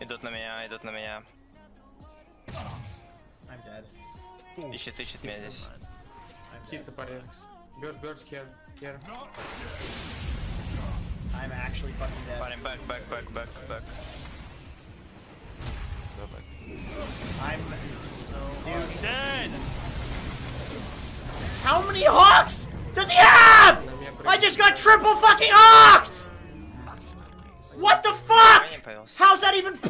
Идут на меня, идут на меня. I'm dead. Ooh. Ищет, ищет меня здесь. I'm He's dead. the party. Bird, bird, here, here. I'm actually fucking dead. Парень, back, back, back, back, back. Go back. I'm so Dude, dead! How many hawks does he have? I just got triple fucking hawked! What the fuck? How's that even